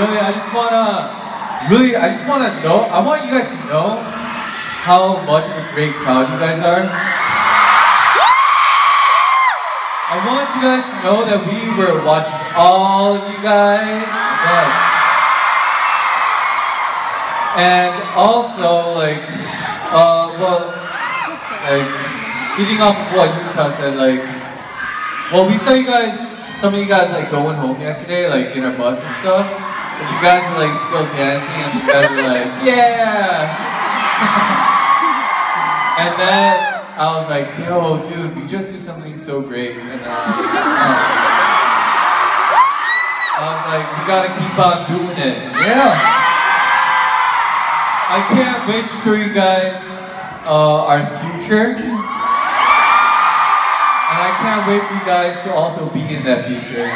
really, I just want to really, I just wanna know, I want you guys to know how much of a great crowd you guys are. I want you guys to know that we were watching all of you guys. And also, like, uh, well, like, feeding off of what Yuta said, like, well, we saw you guys, some of you guys, like, going home yesterday, like, in our bus and stuff. And you guys were, like, still dancing, and you guys were like, yeah! and then I was like, yo, dude, we just did something so great. And, uh, uh, I was like, we gotta keep on doing it. Yeah! I can't wait to show you guys uh, our future. And I can't wait for you guys to also be in that future.